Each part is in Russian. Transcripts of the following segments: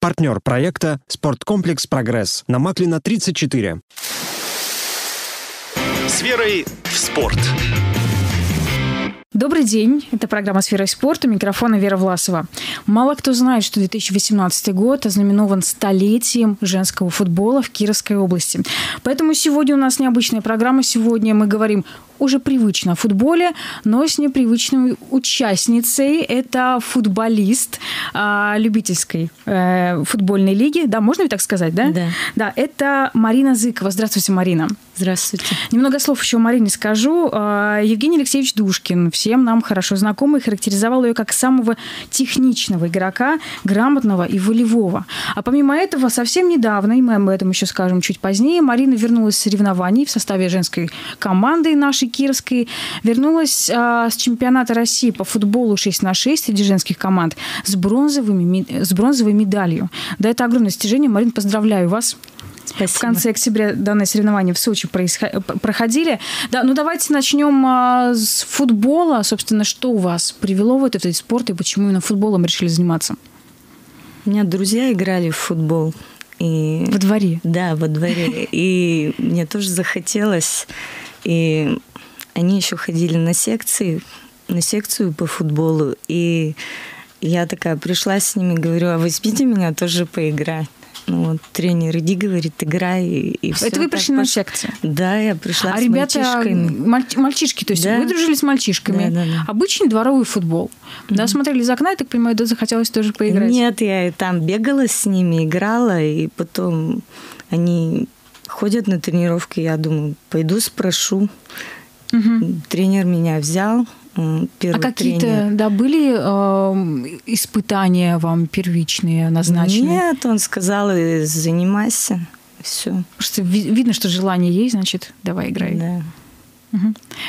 Партнер проекта «Спорткомплекс Прогресс» на Маклина 34. С верой в спорт. Добрый день. Это программа «Сфера спорта». Микрофона Вера Власова. Мало кто знает, что 2018 год ознаменован столетием женского футбола в Кировской области. Поэтому сегодня у нас необычная программа. Сегодня мы говорим уже привычно о футболе, но с непривычной участницей. Это футболист э, любительской э, футбольной лиги. Да, можно ли так сказать, да? Да. Да, это Марина Зыкова. Здравствуйте, Марина. Здравствуйте. Немного слов еще о Марине скажу. Э, Евгений Алексеевич Душкин, всем нам хорошо знакомый, характеризовал ее как самого техничного игрока, грамотного и волевого. А помимо этого, совсем недавно, и мы об этом еще скажем чуть позднее, Марина вернулась с соревнований в составе женской команды нашей Кировской, вернулась а, с чемпионата России по футболу 6 на 6 среди женских команд с, бронзовыми, с бронзовой медалью. Да, это огромное достижение. Марин, поздравляю вас. Спасибо. В конце октября данное соревнование в Сочи происход... проходили. Да, ну давайте начнем а, с футбола. Собственно, что у вас привело в этот вид спорта и почему именно футболом решили заниматься? У меня друзья играли в футбол. И... Во дворе? Да, во дворе. И мне тоже захотелось. И они еще ходили на секции, на секцию по футболу. И я такая пришла с ними, говорю, а возьмите меня тоже поиграть. Ну, вот тренер, иди, говорит, играй. И, и Это вы пришли на секцию? Да, я пришла а с ребята, мальчишками. Маль... мальчишки, то есть Да. вы дружили с мальчишками? Да, да, да. Обычный дворовый футбол. Да, смотрели из окна, я так понимаю, да, захотелось тоже поиграть? Нет, я и там бегала с ними, играла, и потом они ходят на тренировки, я думаю, пойду спрошу. Мгм. Тренер меня взял, первый А какие-то, тренер. да, были э, испытания вам первичные назначены? Нет, он сказал, «Э, занимайся, все. Просто ви- видно, что желание есть, значит, давай играй. Да.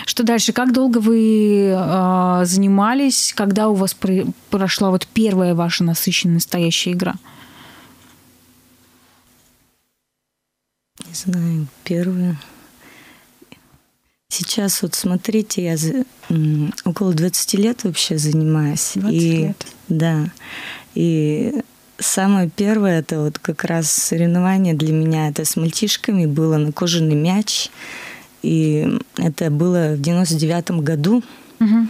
Что дальше? Как долго вы э, занимались? Когда у вас про- прошла вот первая ваша насыщенная настоящая игра? Не знаю, первое. Сейчас вот смотрите, я за- м, около 20 лет вообще занимаюсь. 20 и, лет. Да. И самое первое, это вот как раз соревнование для меня, это с мальчишками было на кожаный мяч. И это было в 99 году. Мгм.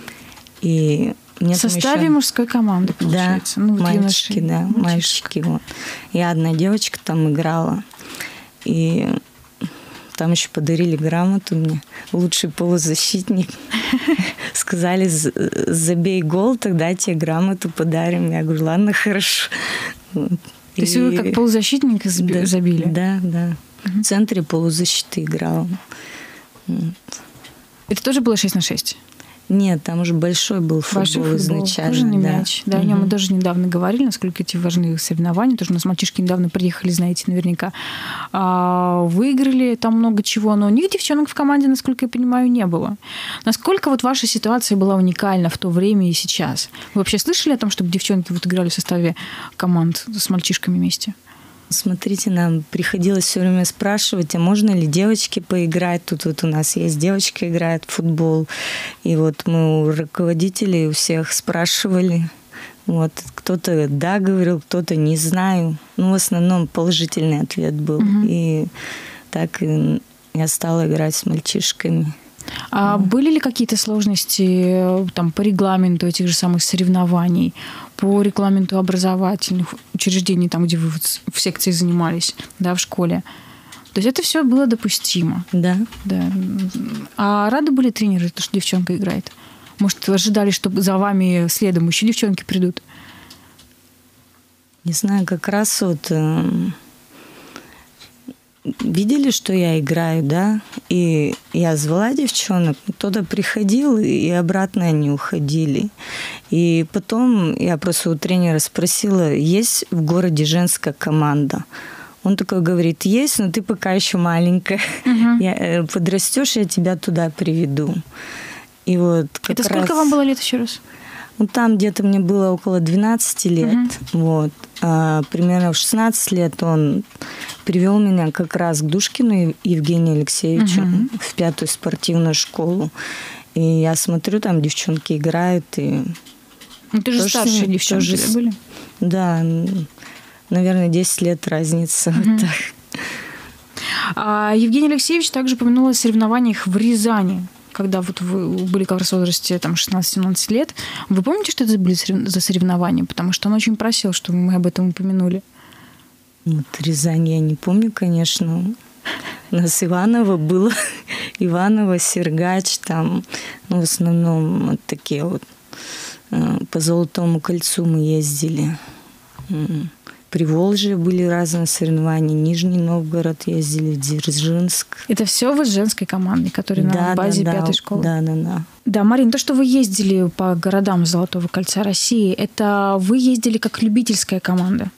И мне в составе ещё- мужской команды, Да, получается. Ну, вот мальчики, юноши, да, мальчишки. мальчики. Вот. И одна девочка там играла. И там еще подарили грамоту мне. Лучший полузащитник. Сказали, «З- забей гол, тогда тебе грамоту подарим. Я говорю, ладно, хорошо. То есть вы как полузащитника Да, забили? Да, да. В центре полузащиты играла. Вот. Это тоже было 6 на 6? Нет, там уже большой был футбол Большой футбол, изначально. кожаный да. мяч. Да, о нем мы тоже недавно говорили, насколько эти важные соревнования. Тоже у нас мальчишки недавно приехали, знаете, наверняка. А, выиграли там много чего, но у них девчонок в команде, насколько я понимаю, не было. Насколько вот ваша ситуация была уникальна в то время и сейчас? Вы вообще слышали о том, чтобы девчонки вот играли в составе команд с мальчишками вместе? Смотрите, нам приходилось все время спрашивать, а можно ли девочке поиграть? Тут вот у нас есть девочка играет в футбол. И вот мы у руководителей у всех спрашивали. Вот кто-то да говорил, кто-то не знаю. Ну, в основном положительный ответ был. Мгм. И так я стала играть с мальчишками. А были ли какие-то сложности э, там, по регламенту этих же самых соревнований, по регламенту образовательных учреждений, там, где вы вот в секции занимались, да, в школе? То есть это все было допустимо. Да. Да. А рады были тренеры, то, что девчонка играет? Может, ожидали, что за вами следом еще девчонки придут? Не знаю, как раз вот эм, видели, что я играю, да, и я звала девчонок, кто-то приходил, и обратно они уходили. И потом я просто у тренера спросила, есть в городе женская команда? Он такой говорит, есть, но ты пока еще маленькая. Я, э, подрастешь, я тебя туда приведу. И вот это сколько раз- вам было лет еще раз? Ну, там где-то мне было около 12 лет. Вот. А, примерно в 16 лет он привел меня как раз к Душкину Ев- Евгению Алексеевичу Мгм. в пятую спортивную школу. И я смотрю, там девчонки играют. И... Ну, ты же Тоже с старшие ними- девчонки тоже да, были? Да, наверное, 10 лет разница. Вот так. А Евгений Алексеевич также упомянул о соревнованиях в Рязани когда вот вы были как раз в возрасте там 16-17 лет. Вы помните, что это были за соревнования? Потому что он очень просил, чтобы мы об этом упомянули. Вот Рязань я не помню, конечно. У нас Иваново было. Иваново, Сергач, там, ну, в основном вот такие вот. Э, по Золотому кольцу мы ездили. При Волжье были разные соревнования. Нижний Новгород ездили, Дзержинск. Это все вы с женской командой, которая да, на базе да, пятой школы? Да, да, да. Да, Марин, то, что вы ездили по городам Золотого кольца России, это вы ездили как любительская команда?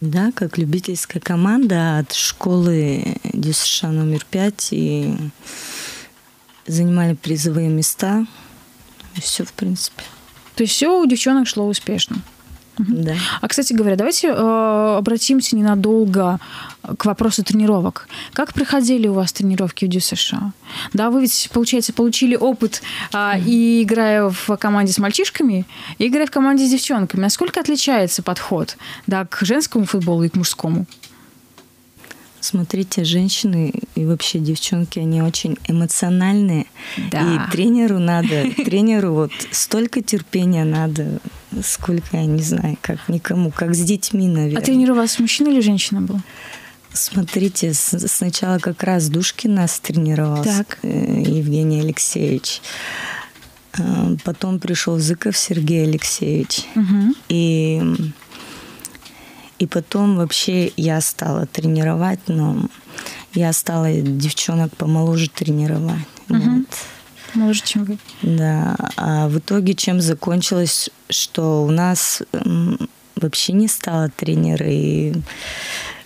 Да, как любительская команда от школы ДЮСШ номер пять и занимали призовые места. И все, в принципе. То есть все у девчонок шло успешно? Да. А, кстати говоря, давайте э, обратимся ненадолго к вопросу тренировок. Как проходили у вас тренировки в Дю США? Да, вы ведь, получается, получили опыт, э, и играя в команде с мальчишками, и играя в команде с девчонками. Насколько отличается подход да, к женскому футболу и к мужскому? Смотрите, женщины и вообще девчонки, они очень эмоциональные. Да. И тренеру надо, тренеру вот столько терпения надо, сколько, я не знаю, как никому, как с детьми, наверное. А тренер у вас мужчина или женщина был? Смотрите, сначала как раз Душкин нас тренировал, так. Э, Евгений Алексеевич. А, потом пришел Зыков Сергей Алексеевич. Угу. И и потом вообще я стала тренировать, но я стала девчонок помоложе тренировать. Угу. Вот. Моложе, чем вы. Да. А в итоге чем закончилось, что у нас вообще не стало тренера, и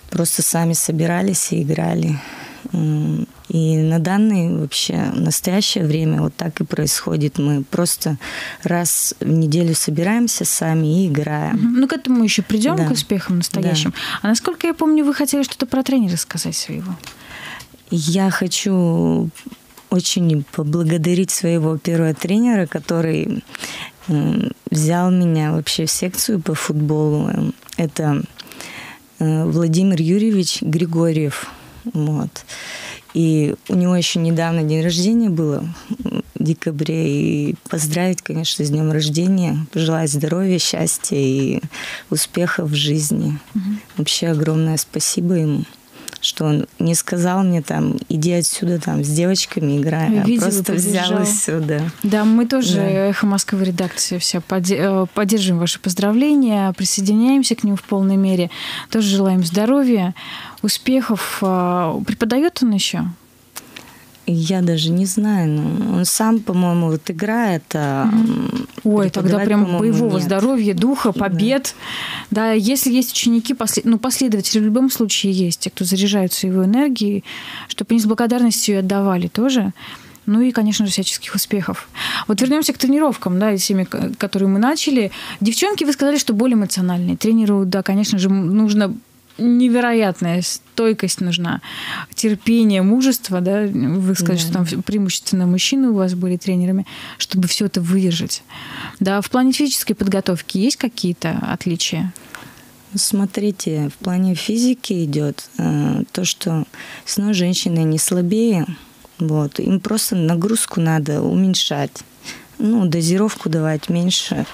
просто сами собирались и играли. И на данное вообще настоящее время вот так и происходит. Мы просто раз в неделю собираемся сами и играем. Ну, к этому еще придем, да. к успехам настоящим. Да. А насколько я помню, вы хотели что-то про тренера сказать своего? Я хочу очень поблагодарить своего первого тренера, который взял меня вообще в секцию по футболу. Это э, Владимир Юрьевич Григорьев. Вот. И у него еще недавно день рождения было в декабре. И поздравить, конечно, с днем рождения, пожелать здоровья, счастья и успехов в жизни. Угу. Вообще огромное спасибо ему что он не сказал мне там, иди отсюда там с девочками играй, а Видела, просто взял и все, да. Да, мы тоже, да. Эхо Москвы редакция вся, э, поддерживаем ваши поздравления, присоединяемся к ним в полной мере, тоже желаем здоровья, успехов. А, преподает он еще? Я даже не знаю. Ну, он сам, по-моему, вот играет. А Ой, тогда прям боевого нет. здоровья, духа, побед. Да. да, если есть ученики, послед... ну, последователи в любом случае есть, те, кто заряжаются его энергией, чтобы они с благодарностью ее отдавали тоже. Ну и, конечно же, всяческих успехов. Вот вернемся к тренировкам, да, теми, которые мы начали. Девчонки, вы сказали, что более эмоциональные. Тренеру, да, конечно же, нужно невероятная стойкость нужна, терпение, мужество, да, вы сказали, да. что там преимущественно мужчины у вас были тренерами, чтобы все это выдержать. Да, в плане физической подготовки есть какие-то отличия? Смотрите, в плане физики идет э, то, что все равно женщины не слабее, вот, им просто нагрузку надо уменьшать, ну, дозировку давать меньше.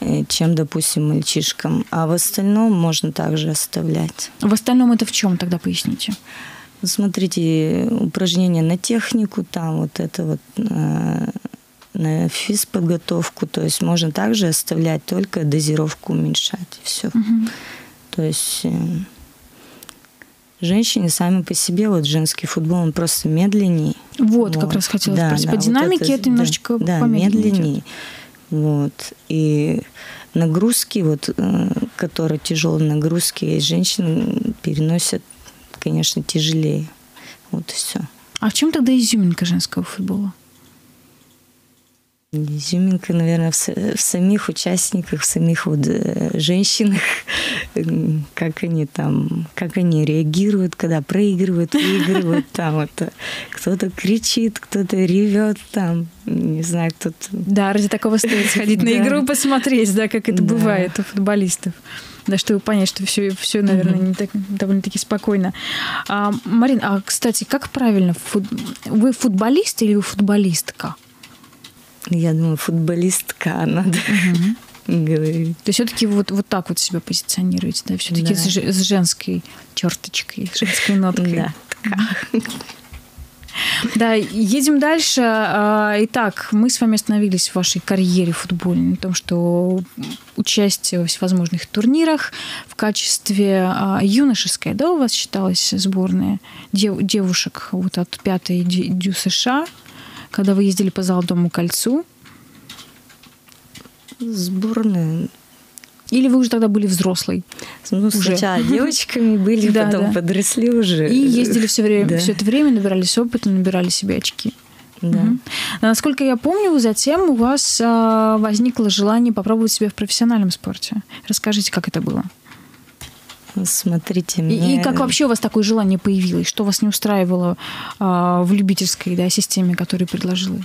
Э, чем, допустим, мальчишкам. А в остальном можно также оставлять. В остальном это в чем тогда поясните? Смотрите, упражнения на технику, там вот это вот э, на физподготовку, то есть можно также оставлять, только дозировку уменьшать, все. Угу. То есть э, женщине сами по себе, вот женский футбол, он просто медленней. Вот, вот. как раз хотела да, спросить. Да, по динамике вот это, это немножечко да, да, медленнее. Идет. Вот. И нагрузки, вот, э, которые тяжелые нагрузки, женщины переносят, конечно, тяжелее. Вот и все. А в чем тогда изюминка женского футбола? Изюминка, наверное, в, в самих участниках, в самих вот э, женщинах, как они там, как они реагируют, когда проигрывают, выигрывают, там вот э, кто-то кричит, кто-то ревет, там, не знаю, кто-то. Да, ради такого стоит сходить на игру, посмотреть, да, как это бывает у футболистов да, чтобы понять, что все, все наверное, не так, довольно-таки спокойно. А, Марин, а, кстати, как правильно, фут... вы футболист или вы футболистка? Я думаю, футболистка надо угу. говорить. То есть все-таки вот, вот так вот себя позиционируете, да, все-таки да. С, с женской черточкой, с женской ноткой. Да. Да, едем дальше. А, итак, мы с вами остановились в вашей карьере футбольной, на том, что участие во всевозможных турнирах в качестве а, юношеской, да, у вас считалась сборная девушек вот от пятой дю США, когда вы ездили по Золотому кольцу? Сборная или вы уже тогда были взрослой? Ну, уже. сначала девочками были, да, потом да. подросли уже. И ездили все время, да. все это время, набирались опыта, набирали себе очки. Да. Угу. Насколько я помню, затем у вас а, возникло желание попробовать себя в профессиональном спорте. Расскажите, как это было? Смотрите, мне... и, и как вообще у вас такое желание появилось? Что вас не устраивало а, в любительской да, системе, которую предложила?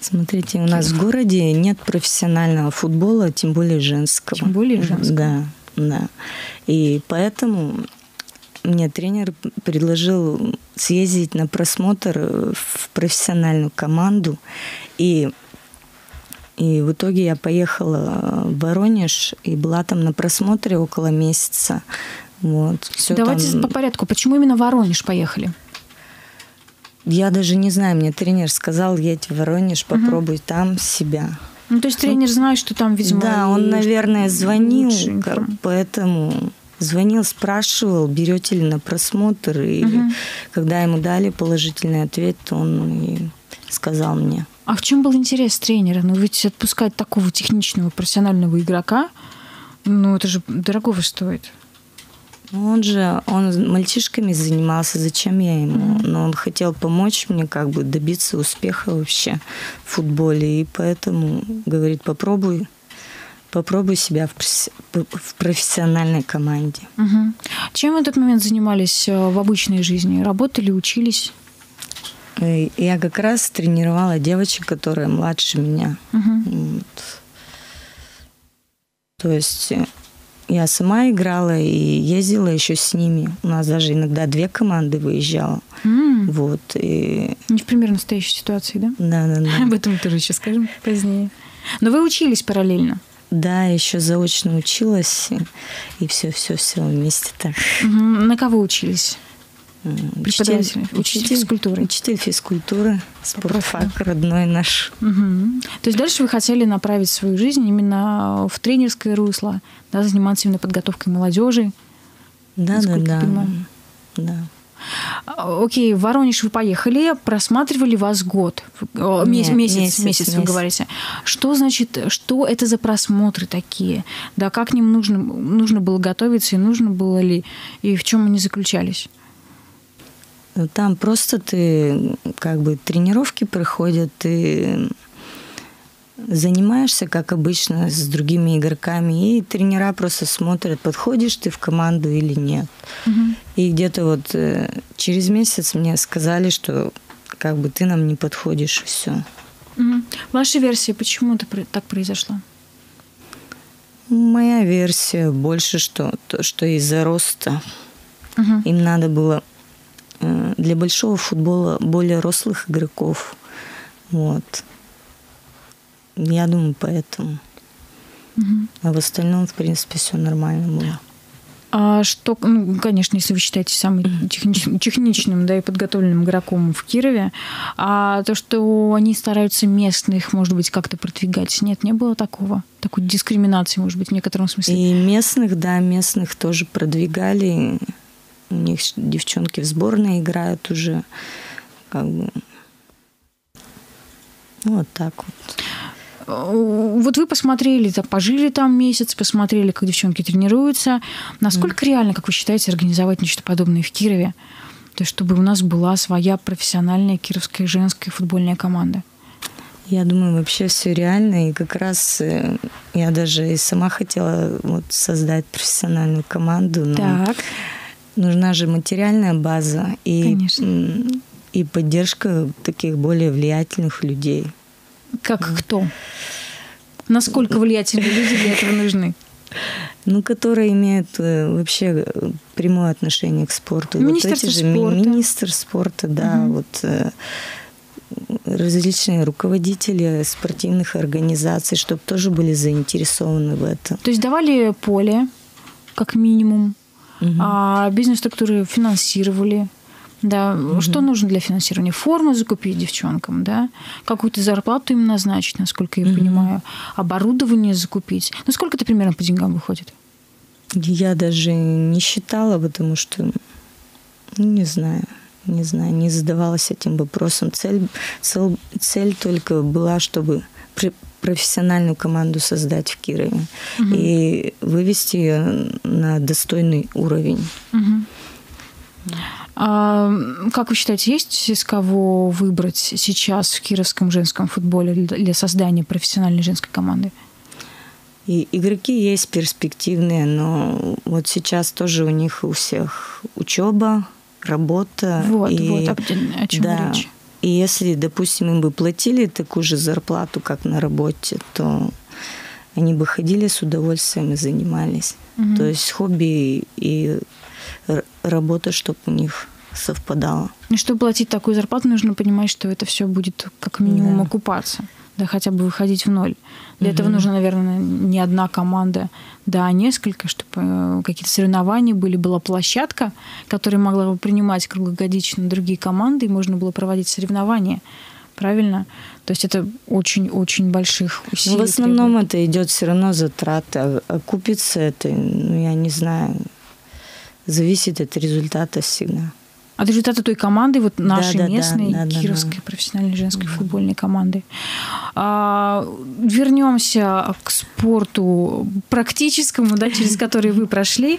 Смотрите, у нас в городе нет профессионального футбола, тем более женского. Тем более женского. Да, да. И поэтому мне тренер предложил съездить на просмотр в профессиональную команду. И, и в итоге я поехала в Воронеж и была там на просмотре около месяца. Вот, Давайте там... по порядку. Почему именно в Воронеж поехали? Я даже не знаю, мне тренер сказал, едь в Воронеж, попробуй угу. там себя. Ну, то есть тренер ну, знает, что там, видимо, Да, он, наверное, звонил, как, поэтому звонил, спрашивал, берете ли на просмотр. И угу. когда ему дали положительный ответ, он и сказал мне. А в чем был интерес тренера? Ну, ведь отпускать такого техничного профессионального игрока, ну, это же дорогого стоит. Ну, он же, он мальчишками занимался, зачем я ему? Но он хотел помочь мне как бы добиться успеха вообще в футболе. И поэтому говорит, попробуй, попробуй себя в профессиональной команде. Угу. Чем в этот момент занимались э, в обычной жизни? Работали, учились? Я как раз тренировала девочек, которые младше меня. Угу. Вот. То есть э, я сама играла и ездила еще с ними. У нас даже иногда две команды выезжала. Mm. Вот. И... Не в примерно настоящей ситуации, да? Да, да, да. Об этом тоже еще скажем позднее. Но вы учились параллельно? Да, еще заочно училась. И все-все-все вместе так. Угу. На кого учились? Преподаватель, учитель, учитель физкультуры. Учитель физкультуры, спортфак родной наш. Угу. То есть дальше вы хотели направить свою жизнь именно в тренерское русло, да, заниматься именно подготовкой молодежи. Да, да, да. да. А, окей, в Воронеж вы поехали, просматривали вас год, Нет, месяц, месяц, месяц, месяц, вы говорите. Что значит, что это за просмотры такие? Да, как к ним нужно, нужно было готовиться, и нужно было ли, и в чем они заключались? Там просто ты, как бы, тренировки проходят, ты занимаешься, как обычно, с другими игроками, и тренера просто смотрят, подходишь ты в команду или нет. Угу. И где-то вот э, через месяц мне сказали, что как бы ты нам не подходишь, и все. Угу. Ваша версия, почему это так произошло? Моя версия больше, что, то, что из-за роста угу. им надо было для большого футбола более рослых игроков. Вот. Я думаю, поэтому. Угу. А в остальном, в принципе, все нормально было. А что, ну, конечно, если вы считаете самым технич, техничным да, и подготовленным игроком в Кирове, а то, что они стараются местных, может быть, как-то продвигать, нет, не было такого? Такой дискриминации, может быть, в некотором смысле? И местных, да, местных тоже продвигали. У них девчонки в сборной играют уже. Как бы. Вот так вот. Вот вы посмотрели, там, пожили там месяц, посмотрели, как девчонки тренируются. Насколько mm. реально, как вы считаете, организовать нечто подобное в Кирове? То есть, чтобы у нас была своя профессиональная кировская женская футбольная команда? Я думаю, вообще все реально. И как раз э, я даже и сама хотела вот создать профессиональную команду. Но Так. Нужна же материальная база и, Конечно. и поддержка таких более влиятельных людей. Как кто? Насколько влиятельные люди для этого нужны? Ну, которые имеют э, вообще э, прямое отношение к спорту. Министерство вот эти же спорта. министр спорта, да, Мгм. вот э, различные руководители спортивных организаций, чтобы тоже были заинтересованы в этом. То есть давали поле, как минимум, А бизнес-структуры финансировали. Да, что нужно для финансирования? Форму закупить девчонкам, да, какую-то зарплату им назначить, насколько я Мгм. понимаю, оборудование закупить. Ну, сколько это примерно по деньгам выходит? Я даже не считала, потому что, ну, не знаю, не знаю, не задавалась этим вопросом. Цель, цель, цель только была, чтобы профессиональную команду создать в Кирове Мгм. и вывести ее на достойный уровень. Мгм. А, как вы считаете, есть из кого выбрать сейчас в кировском женском футболе для для создания профессиональной женской команды? И игроки есть перспективные, но вот сейчас тоже у них у всех учеба, работа. Вот, и, вот, о, о чем да, речь. И если, допустим, им бы платили такую же зарплату, как на работе, то они бы ходили с удовольствием и занимались. Мгм. То есть хобби и работа, чтобы у них совпадало. И чтобы платить такую зарплату, нужно понимать, что это все будет как минимум Да. окупаться. Да, хотя бы выходить в ноль. Для этого Мгм. нужно, наверное, не одна команда, да, а несколько, чтобы какие-то соревнования были, была площадка, которая могла бы принимать круглогодично другие команды, и можно было проводить соревнования. Правильно? То есть это очень-очень больших усилий. Но в основном требует. это идет все равно затраты. А окупится это, ну, я не знаю, зависит от результата всегда. От результата той команды, вот нашей да, да, местной да, да, кировской да. профессиональной женской футбольной команды. А, вернемся к спорту практическому, да, через который вы прошли.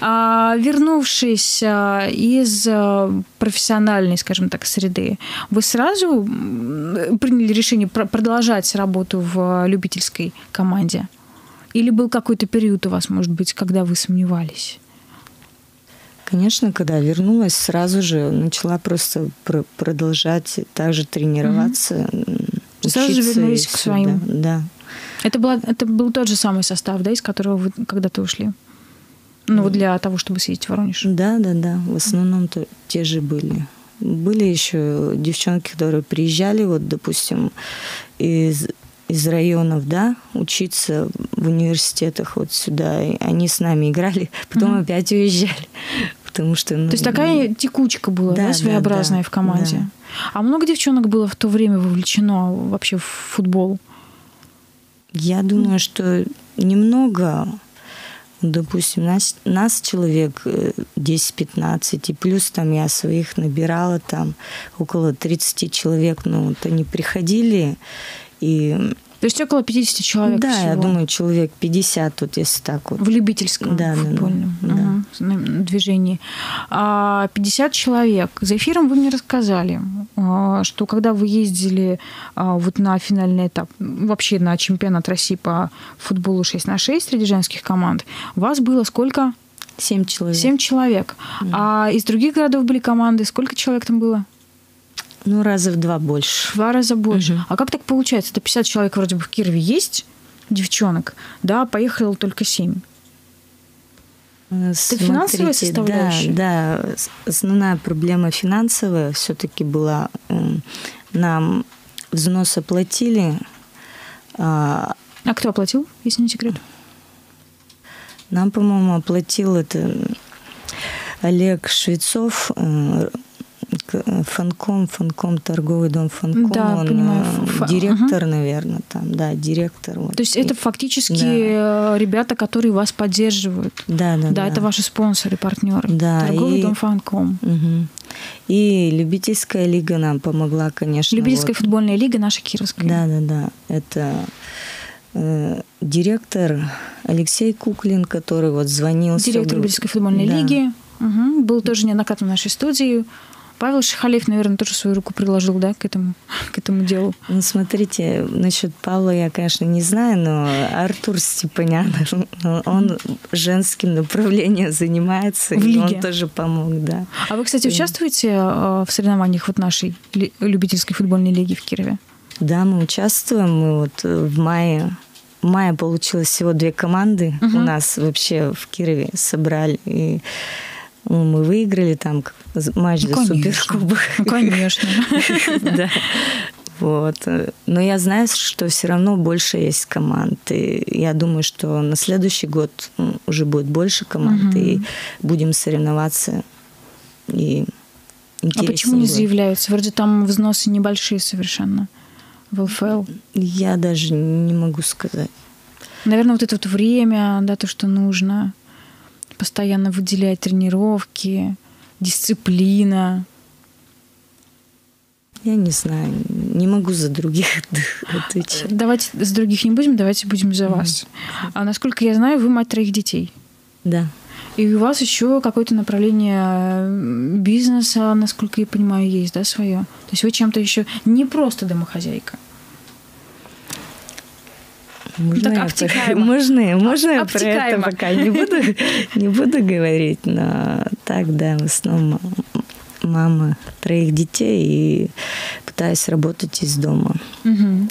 А, вернувшись а, из а, профессиональной, скажем так, среды, вы сразу приняли решение про- продолжать работу в любительской команде? Или был какой-то период у вас, может быть, когда вы сомневались? Конечно, когда вернулась, сразу же начала просто пр- продолжать также тренироваться. м, Сразу же вернулись к своим. Да, да. Это, была, это был тот же самый состав, да, из которого вы когда-то ушли? Ну, вот для того, чтобы съездить в Воронеж. Да, да, да. В основном то, те же были. Были еще девчонки, которые приезжали, вот, допустим, из, из районов, да, учиться в университетах вот сюда. И они с нами играли, потом Мгм. опять уезжали. Потому что, ну, То есть такая текучка была, да, Да, да, своеобразная да, в команде. да. А много девчонок было в то время вовлечено вообще в футбол? Я думаю, что немного, допустим, нас, нас человек э, 10-15, и плюс там я своих набирала там около 30 человек, ну вот они приходили, и То есть около 50 человек да, я всего. думаю, человек 50, вот если так вот. В любительском Да, да, да, футбольном да. с- м, движении. А 50 человек. За эфиром вы мне рассказали, а, что когда вы ездили а, вот на финальный этап, вообще на чемпионат России по футболу 6 на 6 среди женских команд, вас было сколько? Семь человек. Семь человек. А из других городов были команды. Сколько человек там было? Ну, раза в два больше. Два раза больше. Мгм. А как так получается? Это 50 человек вроде бы в Кирове есть, девчонок, да, поехало только 7. Это финансовая составляющая? Да, да. Основная проблема финансовая все-таки была. М, Нам взнос оплатили, а А кто оплатил, если не секрет? нам, по-моему, оплатил это Олег Швецов, э, Фанком, Фанком, торговый дом Фанком. Да, он понимаю, э, директор, наверное, там, да, директор. вот. То есть это фактически Да. э, ребята, которые вас поддерживают. Да, да, Да, это ваши спонсоры, партнеры. Да, Торговый и- дом Фанком. Мгм. И любительская лига нам помогла, конечно. Любительская вот. футбольная лига наша Кировская. Да, да, да. Это э, директор Алексей Куклин, который вот звонил. Директор говорил- любительской футбольной Да. лиги. Мгм. Был тоже неоднократно в нашей студии. Павел Шихалев, наверное, тоже свою руку приложил, да, к этому, к этому делу. Ну, смотрите, насчет Павла я, конечно, не знаю, но Артур Степанян, он женским направлением занимается, в и лиге. он тоже помог, да. А вы, кстати, участвуете э, в соревнованиях вот нашей любительской футбольной лиги в Кирове? Да, мы участвуем. Мы вот э, в мае в мае получилось всего две команды. Мгм. У нас вообще в Кирове собрали. И мы выиграли там матч Ну, за конечно. суперкубок. Ну, конечно. Да. Вот. Но я знаю, что все равно больше есть команд. И я думаю, что на следующий год уже будет больше команд, Мгм. и будем соревноваться. И А почему не будет. заявляются? Вроде там взносы небольшие совершенно в ЛФЛ. Я даже не могу сказать. Наверное, вот это вот время, да, то, что нужно постоянно выделять тренировки, дисциплина. Я не знаю, не могу за других отвечать. Давайте с других не будем, давайте будем за вас. А насколько я знаю, вы мать троих детей. Да. И у вас еще какое-то направление бизнеса, насколько я понимаю, есть, да, свое. То есть вы чем-то еще не просто домохозяйка. Можно, Так я обтекаемо. можно, можно я про это пока не буду, не буду говорить, но так, да, в основном мама троих детей и пытаюсь работать из дома. Мгм.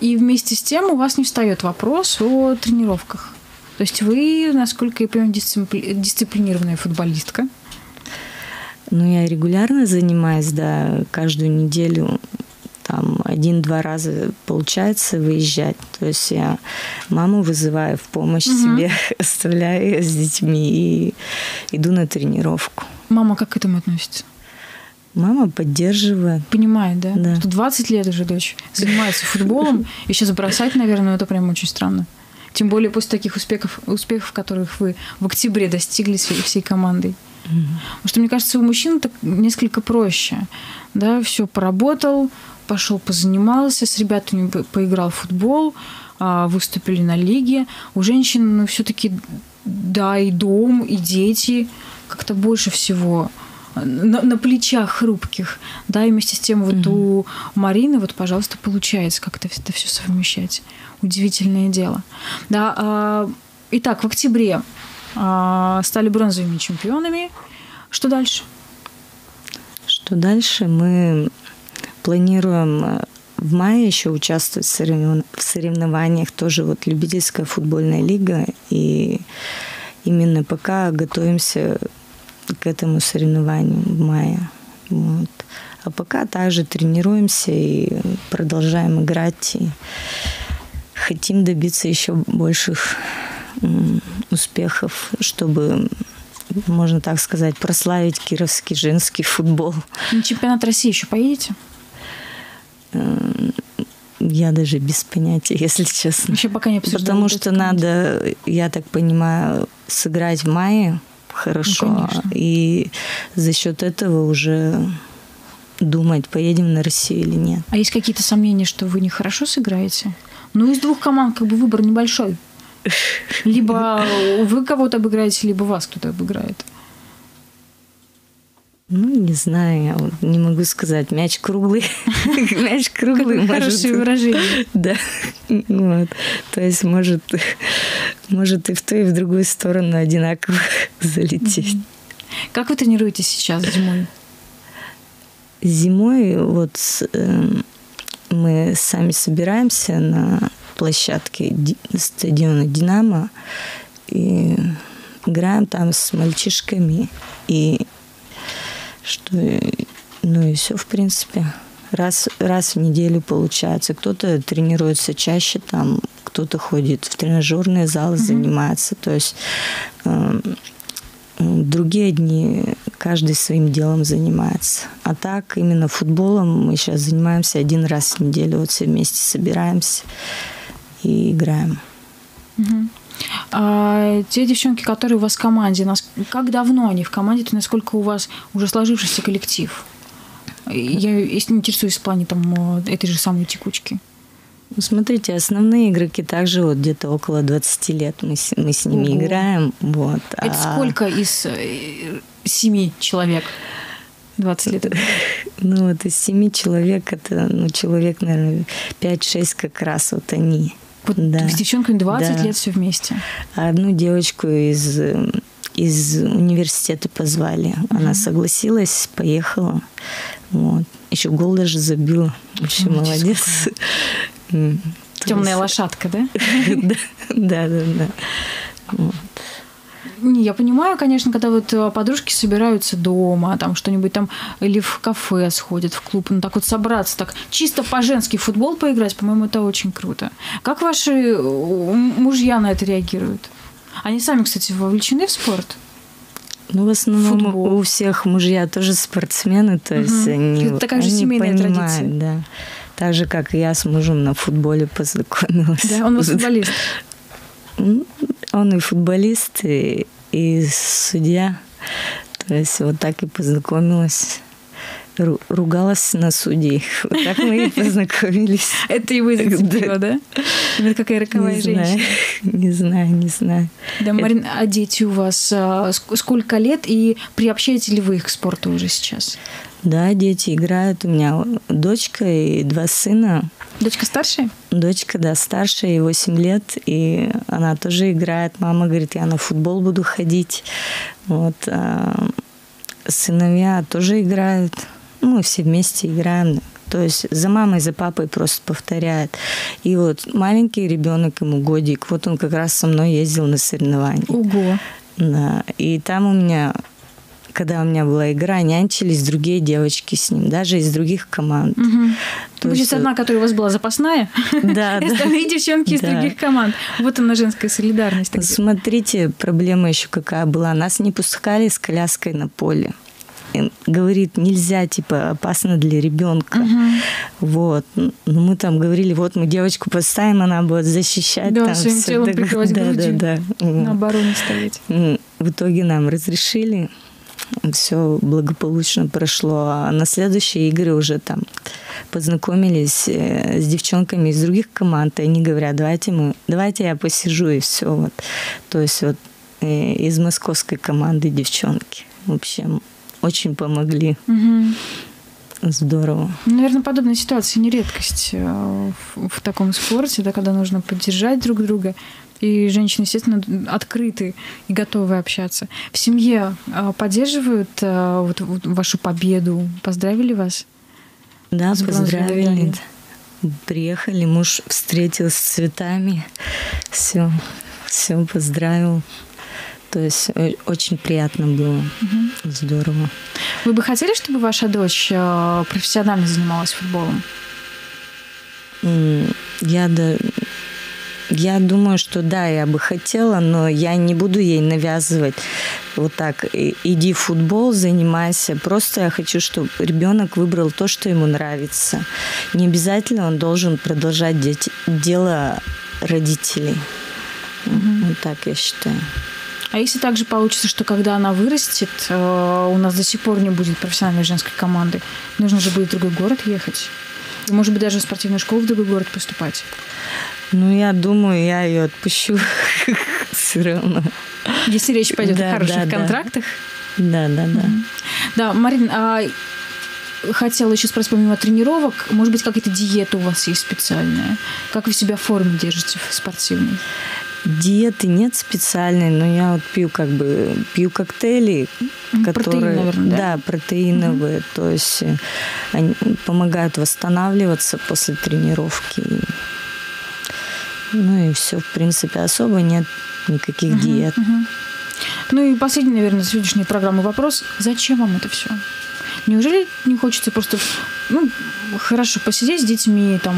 И вместе с тем у вас не встает вопрос о тренировках. То есть вы, насколько я понимаю, дисципли- дисциплинированная футболистка. Ну, я регулярно занимаюсь, да, каждую неделю один-два раза получается выезжать. То есть я маму вызываю в помощь Мгм. себе, оставляю её с детьми и иду на тренировку. Мама как к этому относится? Мама поддерживает. Понимает, да? Да. Что 20 лет уже дочь занимается футболом, и сейчас бросать, наверное, это прям очень странно. Тем более после таких успехов, успехов, которых вы в октябре достигли всей, всей командой. Потому что, мне кажется, у мужчин так несколько проще. Да, все поработал, пошел позанимался, с ребятами по- поиграл в футбол, а, выступили на лиге. У женщин, ну, все-таки, да, и дом, и дети, как-то больше всего на, на плечах хрупких, да, и вместе с тем вот у Марины, вот, пожалуйста, получается как-то это все совмещать. Удивительное дело. Да, а, итак, в октябре а, стали бронзовыми чемпионами. Что дальше? Что дальше? Мы планируем э, в мае еще участвовать в соревнов- в соревнованиях, тоже вот любительская футбольная лига, и именно пока готовимся к этому соревнованию в мае. Вот. А пока также тренируемся и продолжаем играть, и хотим добиться еще больших успехов, чтобы, можно так сказать, прославить кировский женский футбол. На чемпионат России еще поедете? Я даже без понятия, если честно. Еще пока не обсуждали. Потому что надо, я так понимаю, сыграть в мае хорошо. Ну, конечно. и за счет этого уже думать, поедем на Россию или нет. А есть какие-то сомнения, что вы нехорошо сыграете? Ну, из двух команд как бы выбор небольшой. Либо вы кого-то обыграете, либо вас кто-то обыграет. Ну, не знаю, не могу сказать. Мяч круглый. Мяч круглый, может. Хорошее выражение. Да. Вот. То есть может, может и в ту, и в другую сторону одинаково залететь. Как вы тренируетесь сейчас зимой? Зимой вот эм, мы сами собираемся на площадке Ди- стадиона «Динамо» и играем там с мальчишками. И что, ну и все, в принципе. Раз, раз в неделю получается. Кто-то тренируется чаще, там, кто-то ходит в тренажерный зал, занимается. То есть м, другие дни каждый своим делом занимается. А так именно футболом мы сейчас занимаемся один раз в неделю. Вот все вместе собираемся и играем. Мгм. А те девчонки, которые у вас в команде, нас- как давно они в команде, то насколько у вас уже сложившийся коллектив? Я если интересуюсь в плане там, этой же самой текучки. Ну, смотрите, основные игроки также вот где-то около 20 лет мы с, мы с ними Ого. играем. Вот. Это А сколько из э, семи человек? 20 лет? Ну, вот из семи человек, это, ну, человек, наверное, 5-6 как раз вот они. Вот Да. с девчонками 20 Да. лет все вместе. Одну девочку из, из университета позвали. Она согласилась, поехала. Вот. Еще гол даже забила. Вообще Молодец молодец. Темная лошадка, да? Да, да, да. Не, я понимаю, конечно, когда вот э, подружки собираются дома, там что-нибудь там, или в кафе сходят, в клуб, ну так вот собраться, так чисто по-женски футбол поиграть, по-моему, это очень круто. Как ваши э, мужья на это реагируют? Они сами, кстати, вовлечены в спорт? Ну, в основном Футбол. у всех мужья тоже спортсмены, то есть Мгм. они, Это такая же они семейная понимают, традиция. да. Так же, как и я с мужем на футболе познакомилась. Да, он у вас футболист. Он и футболист, и, и судья. То есть вот так и познакомилась. Ру- ругалась на судей. Вот так мы и познакомились. Это его и зацепило, да? Именно какая роковая Не знаю, женщина. не знаю, не знаю. Да, Марин, а дети у вас а, ск- сколько лет и приобщаете ли вы их к спорту уже сейчас? Да, дети играют. У меня дочка и два сына. Дочка старшая? Дочка, да, старшая, ей 8 лет, и она тоже играет. Мама говорит, я на футбол буду ходить. Вот. а сыновья тоже играют. Мы все вместе играем. То есть за мамой, за папой просто повторяет. И вот маленький ребенок, ему годик, вот он как раз со мной ездил на соревнования. Ого. Да. И там у меня, когда у меня была игра, нянчились другие девочки с ним, даже из других команд. Мгм. То Будет есть, одна, которая у вас была запасная, Да, и да. остальные девчонки из Да. других команд. Вот она женская солидарность. Смотрите, проблема еще какая была. Нас не пускали с коляской на поле. Говорит, нельзя, типа, опасно для ребенка. Мгм. Вот. Ну, мы там говорили, вот мы девочку поставим, она будет защищать. Да, там своим телом так- прикрывать да, грудью. Да, да. На Вот. обороне стоять. В итоге нам разрешили. Все благополучно прошло. А на следующие игры уже там познакомились э, с девчонками из других команд, и они говорят, давайте мы, давайте я посижу и все. Вот. То есть вот э, из московской команды девчонки. В общем, очень помогли. Мгм. Здорово. Наверное, подобная ситуация не редкость э, в, в таком спорте, да, когда нужно поддержать друг друга. И женщины, естественно, открыты и готовы общаться. В семье э, поддерживают э, вот, вашу победу? Поздравили вас? Да, поздравили. Приехали, муж встретил с цветами. Все, все поздравил. То есть очень приятно было. Здорово. Вы бы хотели, чтобы ваша дочь э, профессионально занималась футболом? Я, да, я думаю, что да, я бы хотела, но я не буду ей навязывать вот так. «И- Иди в футбол, занимайся. Просто я хочу, чтобы ребенок выбрал то, что ему нравится. Не обязательно он должен продолжать дети- дело родителей. Вот так я считаю. А если также получится, что когда она вырастет, э, у нас до сих пор не будет профессиональной женской команды, нужно же будет в другой город ехать? Может быть, даже в спортивную школу в другой город поступать? Ну, я думаю, я ее отпущу все равно. Если речь пойдет Да, о хороших да, контрактах. Да, да, да. Да, Марин, а хотела еще спросить, помимо тренировок, может быть, какая-то диета у вас есть специальная? Как вы себя в форме держите в спортивной? Диеты нет специальной, но я вот пью как бы пью коктейли, М, которые протеин, наверное, да? да, протеиновые, то есть они помогают восстанавливаться после тренировки. Ну и все, в принципе, особо нет никаких диет. Мгм. Ну и последний, наверное, сегодняшней программы вопрос. Зачем вам это все? Неужели не хочется просто, ну, хорошо, посидеть с детьми, там,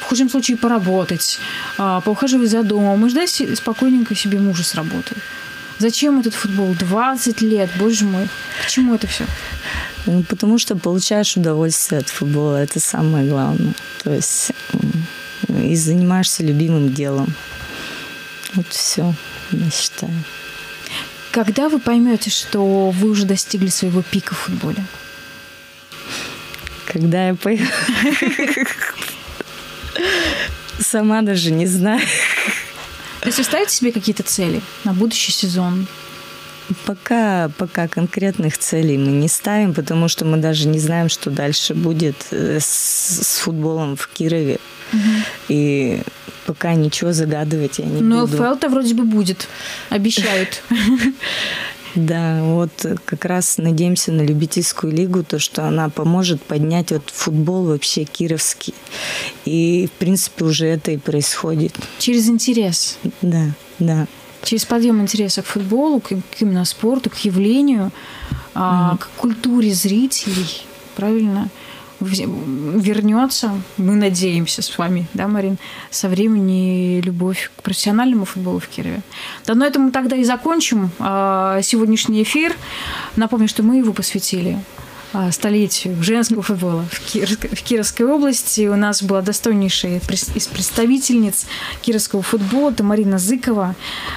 в худшем случае поработать, а, поухаживать за домом и ждать спокойненько себе мужа с работы? Зачем этот футбол? 20 лет, боже мой. К чему это все? Ну, потому что получаешь удовольствие от футбола, это самое главное. То есть и занимаешься любимым делом. Вот все, я считаю. Когда вы поймете, что вы уже достигли своего пика в футболе? Когда я пою, сама даже не знаю. То есть вы ставите себе какие-то цели на будущий сезон? Пока, пока конкретных целей мы не ставим, потому что мы даже не знаем, что дальше будет э, с, с футболом в Кирове. Угу. И пока ничего загадывать я не Но буду. Но ЛФЛ-то вроде бы будет, обещают. Да, вот как раз надеемся на любительскую лигу, то, что она поможет поднять вот футбол вообще кировский. И, в принципе, уже это и происходит. Через интерес. Да, да. Через подъем интереса к футболу, к, к именно спорту, к явлению, mm-hmm. к культуре зрителей, правильно? вернется, мы надеемся с вами, да, Марин, со времени любовь к профессиональному футболу в Кирове. Да, на этом мы тогда и закончим а, сегодняшний эфир. Напомню, что мы его посвятили столетию женского футбола в, Кировской, в Кировской области. У нас была достойнейшая из представительниц кировского футбола, Марина Зыкова,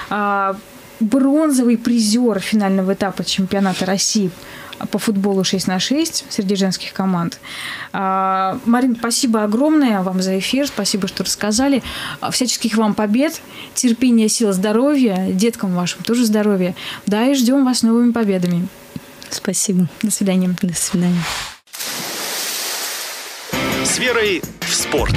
а, бронзовый призер финального этапа чемпионата России по футболу 6 на 6 среди женских команд. А, Марин, спасибо огромное вам за эфир, спасибо, что рассказали. Всяческих вам побед, терпения, сил, здоровья, деткам вашим тоже здоровья. Да, и ждем вас новыми победами. Спасибо. До свидания. До свидания. С верой в спорт.